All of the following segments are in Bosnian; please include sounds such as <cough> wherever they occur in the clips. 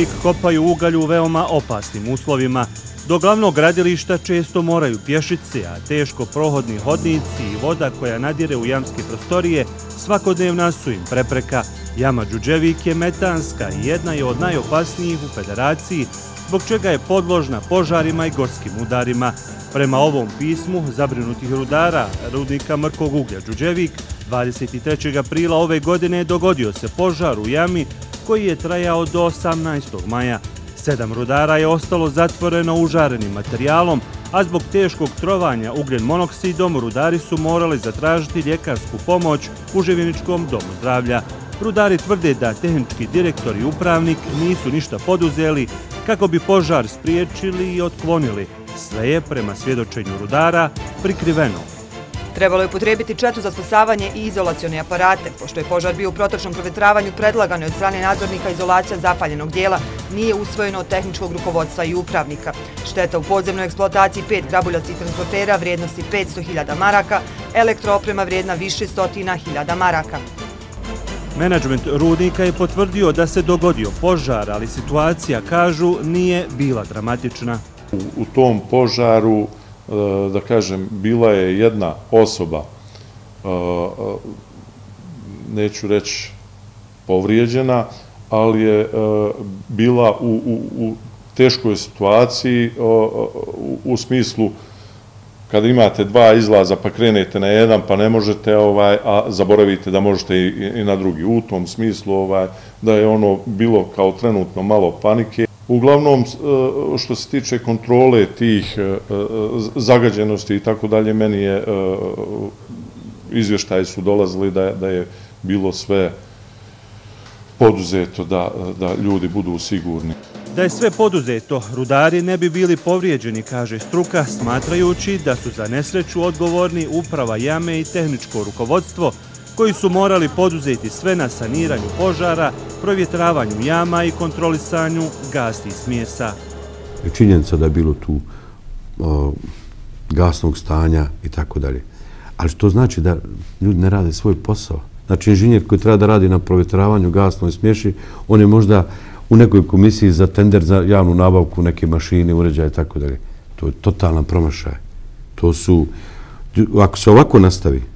Krik kopaju ugalj u veoma opasnim uslovima. Do glavnog gradilišta često moraju pješice, a teško prohodni hodnici i voda koja nadire u jamske prostorije svakodnevna su im prepreka. Jama Đuđevik je metanska i jedna je od najopasnijih u federaciji, zbog čega je podložna požarima i gorskim udarima. Prema ovom pismu zabrinutih rudara rudnika Mrkog uglja Đuđevik, 23. aprila ove godine dogodio se požar u jami koji je trajao do 18. maja. Sedam rudara je ostalo zatvoreno užarenim materijalom, a zbog teškog trovanja ugljen monoksidom rudari su morali zatražiti ljekarsku pomoć u Živiničkom domu zdravlja. Rudari tvrde da tehnički direktor i upravnik nisu ništa poduzeli kako bi požar spriječili i otklonili. Sve je, prema svjedočenju rudara, prikriveno. Trebalo je potrebiti četu za spasavanje i izolacione aparate. Pošto je požar bio u protočnom provetravanju predlagano od strane nadzornika izolacija zapaljenog dijela, nije usvojeno od tehničkog rukovodstva i upravnika. Šteta u podzemnoj eksploataciji pet grabuljacih transportera vrijednosti 500.000 maraka, elektrooprema vrijedna više stotina hiljada maraka. Menadžment rudnika je potvrdio da se dogodio požar, ali situacija, kažu, nije bila dramatična. U tom požaru Eh, da kažem, bila je jedna osoba, e, neću reći povrijeđena, ali je eh, bila u teškoj situaciji u smislu kada imate dva izlaza pa krenete na jedan pa ne možete, ovaj, a zaboravite da možete i na drugi. U tom smislu ovaj, da je ono bilo kao trenutno malo panike. Uglavnom, e, što se tiče kontrole tih e, e, zagađenosti i tako dalje, meni je izvještaji su dolazili da je bilo sve poduzeto da ljudi budu sigurni. Da je sve poduzeto, rudari ne bi bili povrijeđeni, kaže struka, smatrajući da su za nesreću odgovorni uprava jame i tehničko rukovodstvo, koji su morali poduzeti sve na saniranju požara, provjetravanju jama i kontrolisanju gasnih smjesa. Činjenica da je bilo tu gasnog stanja i tako dalje. Ali što znači da ljudi ne rade svoj posao? Znači, inženjer koji treba da radi na provjetravanju gasnoj smješi, on je možda u nekoj komisiji za tender za javnu nabavku neke mašine, uređaje i tako dalje. To je totalan promašaj. To su, ako se ovako nastavi,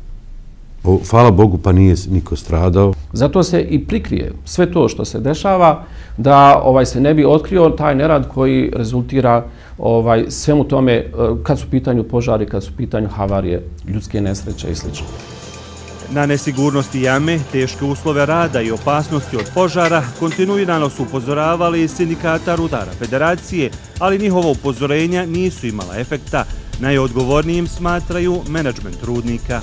Hvala Bogu pa nije niko stradao. Zato se i prikrije sve to što se dešava da ovaj se ne bi otkrio taj nerad koji rezultira ovaj svemu tome e, kad su pitanju požari, kad su pitanju havarije, ljudske nesreće i sl. Na nesigurnosti jame, teške uslove rada i opasnosti od požara kontinuirano su upozoravali sindikata Rudara Federacije, ali njihovo upozorenja nisu imala efekta. Najodgovornijim smatraju menadžment rudnika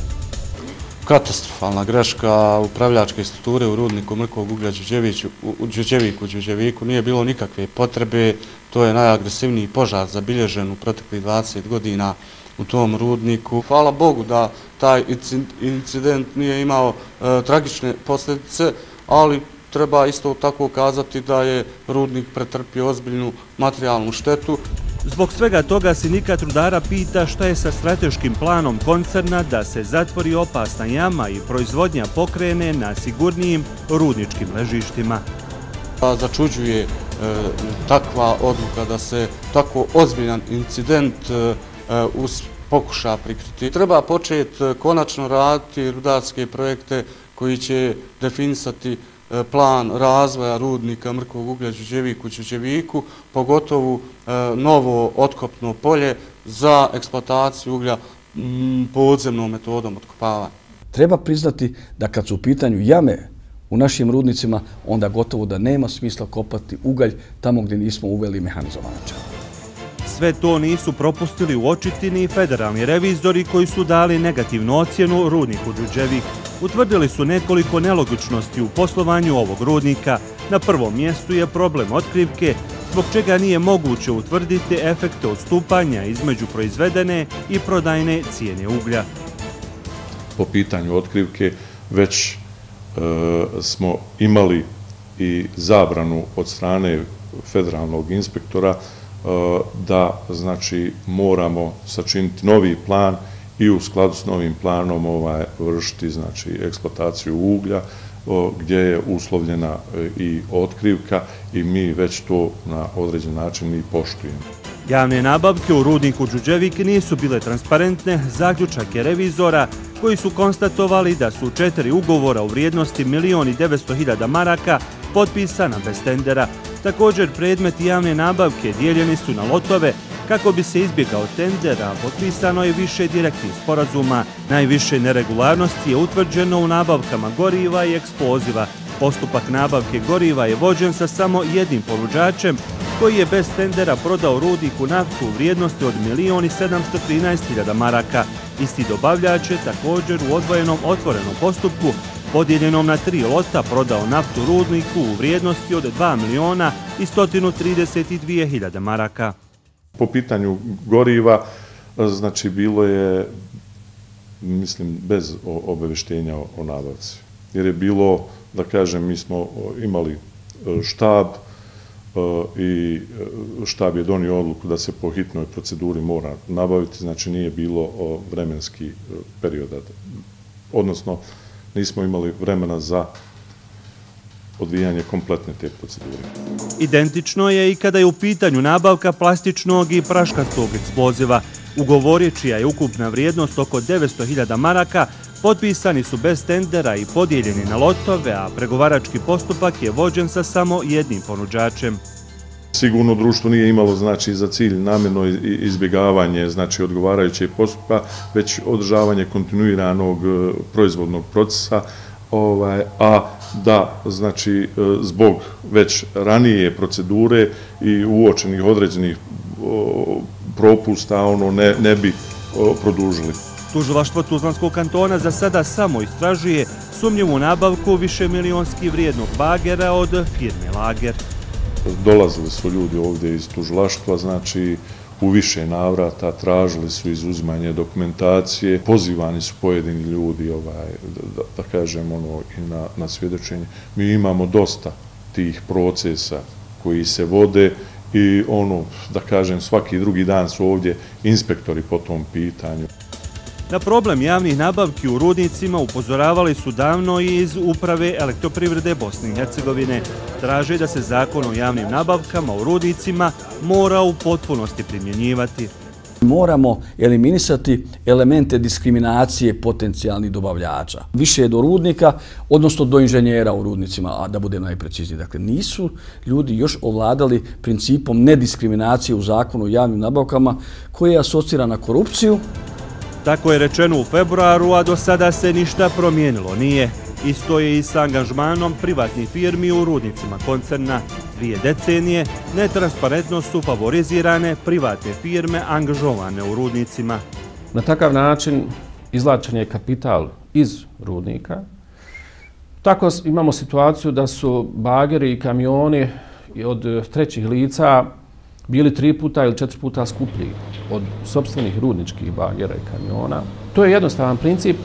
katastrofalna greška upravljačke strukture u rudniku Mrkog uglja u Đuđeviku, Đuđeviku. Nije bilo nikakve potrebe. To je najagresivniji požar zabilježen u proteklih 20 godina u tom rudniku. Hvala Bogu da taj incident nije imao e, tragične posljedice, ali treba isto tako kazati da je rudnik pretrpio ozbiljnu materijalnu štetu. Zbog svega toga sindikat rudara pita šta je sa strateškim planom koncerna da se zatvori opasna jama i proizvodnja pokrene na sigurnijim rudničkim ležištima. Pa začuđuje e, takva odluka da se tako ozbiljan incident e, e pokuša prikriti. Treba početi e, konačno raditi rudarske projekte koji će definisati E, plan razvoja rudnika mrkog uglja Đuđeviku Đuđeviku, pogotovo e, novo otkopno polje za eksploataciju uglja podzemnom metodom otkopavanja. Treba priznati da kad su u pitanju jame u našim rudnicima, onda gotovo da nema smisla kopati ugalj tamo gdje nismo uveli mehanizovanača. Sve to nisu propustili uočiti ni federalni revizori koji su dali negativnu ocjenu rudniku Đuđevik. Utvrdili su nekoliko nelogičnosti u poslovanju ovog rudnika. Na prvom mjestu je problem otkrivke, zbog čega nije moguće utvrditi efekte odstupanja između proizvedene i prodajne cijene uglja. Po pitanju otkrivke već e, smo imali i zabranu od strane federalnog inspektora Eh, da znači moramo sačiniti novi plan i u skladu s novim planom ovaj vršiti znači eksploataciju uglja gdje je uslovljena eh, i otkrivka i mi već to na određen način i poštujemo. Javne nabavke u rudniku Đuđevik nisu bile transparentne, zaključak je revizora koji su konstatovali da su četiri ugovora u vrijednosti 1.900.000 maraka potpisana bez tendera. Također predmeti javne nabavke dijeljeni su na lotove kako bi se izbjegao tendera, potpisano je više direktnih sporazuma. Najviše neregularnosti je utvrđeno u nabavkama goriva i eksploziva. Postupak nabavke goriva je vođen sa samo jednim ponuđačem koji je bez tendera prodao rudiku naftu u vrijednosti od 1.713.000 maraka. Isti dobavljač je također u odvojenom otvorenom postupku podijeljenom na tri lota prodao naftu rudniku u vrijednosti od 2.132.000 maraka. Po pitanju goriva, znači bilo je, mislim, bez obaveštenja o nabavci. Jer je bilo, da kažem, mi smo imali e, štab, e, i e, štab je donio odluku da se po hitnoj proceduri mora nabaviti, znači nije bilo vremenski perioda, odnosno nismo imali vremena za odvijanje kompletne te procedure. Identično je i kada je u pitanju nabavka plastičnog i praškastog eksploziva. Ugovor čija je ukupna vrijednost oko 900.000 maraka, Potpisani su bez tendera i podijeljeni na lotove, a pregovarački postupak je vođen sa samo jednim ponuđačem. Sigurno društvo nije imalo znači za cilj namjerno izbjegavanje znači odgovarajućeg postupka, već održavanje kontinuiranog e, proizvodnog procesa, ovaj, a da znači e, zbog već ranije procedure i uočenih određenih propusta ono ne, ne bi produžili. Tužilaštvo Tuzlanskog kantona za sada samo istražuje sumnjivu nabavku više milionski vrijednog bagera od firme Lager. Dolazili su ljudi ovdje iz tužilaštva, znači u više navrata, tražili su izuzmanje dokumentacije, pozivani su pojedini ljudi, ovaj, da, da kažem, ono, i na, na svjedočenje. Mi imamo dosta tih procesa koji se vode i ono, da kažem, svaki drugi dan su ovdje inspektori po tom pitanju. Na problem javnih nabavki u rudnicima upozoravali su davno i iz Uprave elektroprivrede Bosne i Hercegovine. Traže da se zakon o javnim nabavkama u rudnicima mora u potpunosti primjenjivati. Moramo eliminisati elemente diskriminacije potencijalnih dobavljača. Više je do rudnika, odnosno do inženjera u rudnicima, a da bude najprecizniji. Dakle, nisu ljudi još ovladali principom nediskriminacije u zakonu o javnim nabavkama koji je asocira na korupciju, Tako je rečeno u februaru, a do sada se ništa promijenilo nije. Isto je i sa angažmanom privatnih firmi u rudnicima koncerna. Dvije decenije netransparentno su favorizirane privatne firme angažovane u rudnicima. Na takav način izlačen je kapital iz rudnika. Tako imamo situaciju da su bageri i kamioni od trećih lica bili tri puta ili četiri puta skuplji od sobstvenih rudničkih bagera i kamiona. To je jednostavan princip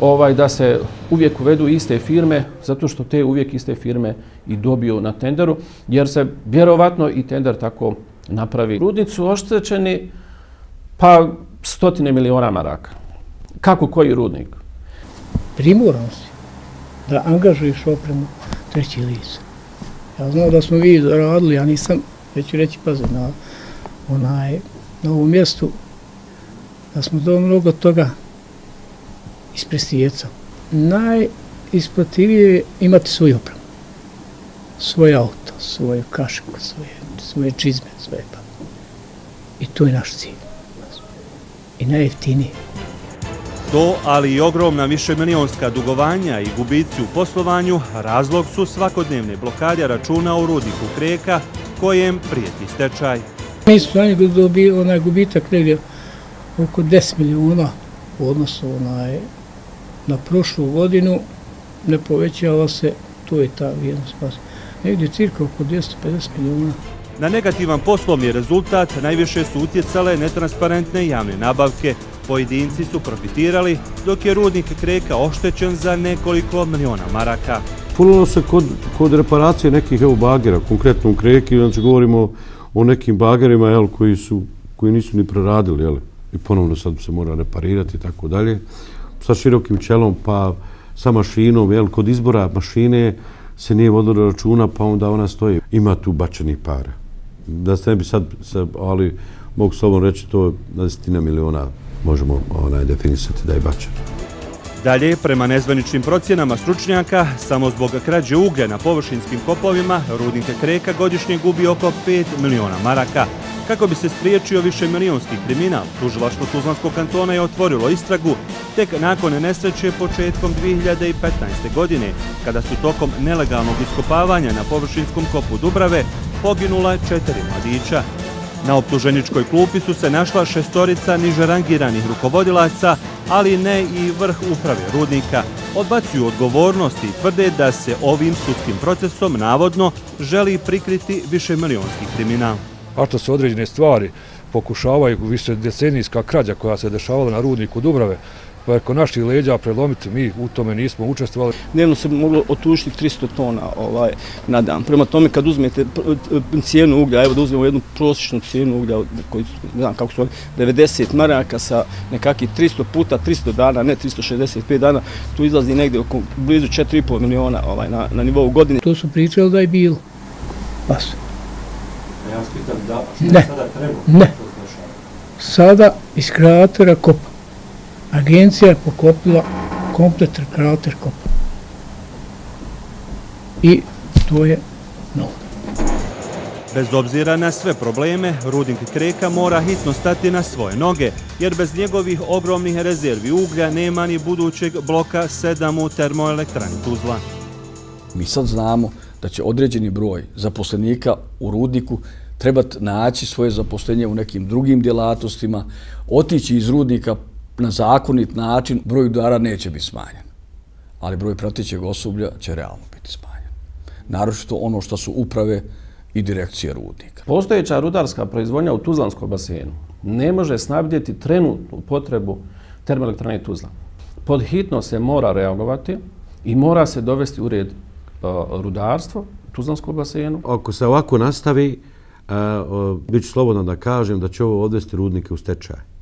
ovaj da se uvijek uvedu iste firme, zato što te uvijek iste firme i dobiju na tenderu, jer se vjerovatno i tender tako napravi. Rudnicu oštećeni pa stotine miliona maraka. Kako koji rudnik? Primoran si da angažuješ opremu treći lica. Ja znam da smo vi radili, ja nisam već reći, pazi, na, onaj, na ovom mjestu, da smo do mnogo toga isprestijeca. Najisplativije je imati svoj opravu, Svoj auto, svoju kašku, svoje, svoje čizme, svoje pa. I to je naš cilj. I najjeftinije. To, ali i ogromna višemilionska dugovanja i gubici u poslovanju, razlog su svakodnevne blokade računa u rudniku Kreka, kojem prijeti stečaj. Mi smo za njeg dobili onaj gubitak negdje oko 10 milijuna u odnosu onaj, na prošlu godinu. Ne povećava se, to je ta vrijednost spasa. Negdje cirka oko 250 milijuna. Na negativan poslovni rezultat najviše su utjecale netransparentne javne nabavke. Pojedinci su profitirali, dok je rudnik Kreka oštećen za nekoliko miliona maraka. Punilo se kod, kod reparacije nekih evo bagera, konkretno u Kreki, znači govorimo o nekim bagerima jel, koji, su, koji nisu ni preradili jel, i ponovno sad se mora reparirati i tako dalje. Sa širokim čelom pa sa mašinom, jel, kod izbora mašine se nije vodilo računa, pa onda ona stoji. Ima tu bačenih para. Da se ne bi sad, ali mogu s reći, to na desetina miliona možemo onaj, definisati da je bačeno. Dalje, prema nezvaničnim procjenama stručnjaka, samo zbog krađe uglja na površinskim kopovima, rudnike Kreka godišnje gubi oko 5 miliona maraka. Kako bi se spriječio više milijonski kriminal, tužilaštvo Tuzlanskog kantona je otvorilo istragu tek nakon nesreće početkom 2015. godine, kada su tokom nelegalnog iskopavanja na površinskom kopu Dubrave poginula četiri mladića. Na optuženičkoj klupi su se našla šestorica niže rangiranih rukovodilaca, ali ne i vrh uprave rudnika. Odbacuju odgovornost i tvrde da se ovim sudskim procesom navodno želi prikriti više milionski kriminal. A što se određene stvari pokušavaju više decenijska krađa koja se dešavala na rudniku Dubrave, preko naših leđa prelomiti, mi u tome nismo učestvovali. Dnevno se moglo otušiti 300 tona ovaj, na dan. Prema tome kad uzmete cijenu uglja, evo da uzmemo jednu prosječnu cijenu uglja, koji, ne znam kako su 90 maraka sa nekakvih 300 puta 300 dana, ne 365 dana, tu izlazi negdje oko blizu 4,5 miliona ovaj, na, na nivou godine. To su pričali da je bilo. Pas. Ja vas pitam da, ne. sada treba? Ne. Sada iz kratera kopa. Agencija je pokopila komplet krater kopa. I to je novo. Bez obzira na sve probleme, Rudnik Kreka mora hitno stati na svoje noge, jer bez njegovih ogromnih rezervi uglja nema ni budućeg bloka 7 u termoelektrani Tuzla. Mi sad znamo da će određeni broj zaposlenika u Rudniku trebati naći svoje zaposlenje u nekim drugim djelatostima, otići iz Rudnika na zakonit način broj udara neće biti smanjen. Ali broj pratićeg osoblja će realno biti smanjen. Naročito ono što su uprave i direkcije rudnika. Postojeća rudarska proizvodnja u Tuzlanskom basenu ne može snabdjeti trenutnu potrebu termoelektrane Tuzla. Pod hitno se mora reagovati i mora se dovesti u red rudarstvo u Tuzlanskom basenu. Ako se ovako nastavi, bit ću slobodno da kažem da će ovo odvesti rudnike u stečaj.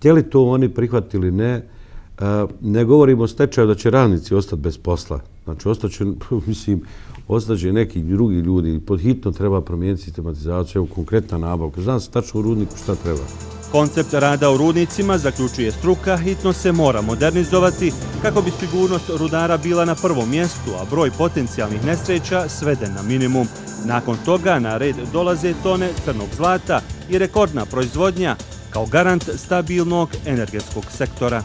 Htjeli to oni prihvatili, ne. Eh, ne govorimo o stečaju da će radnici ostati bez posla. Znači, ostaće, <laughs> mislim, ostaće neki drugi ljudi. Pod hitno treba promijeniti sistematizaciju, evo konkretna nabavka. Znam se tačno u rudniku šta treba. Koncept rada u rudnicima zaključuje struka, hitno se mora modernizovati kako bi sigurnost rudara bila na prvom mjestu, a broj potencijalnih nesreća sveden na minimum. Nakon toga na red dolaze tone crnog zlata i rekordna proizvodnja kao garant stabilnog energetskog sektora.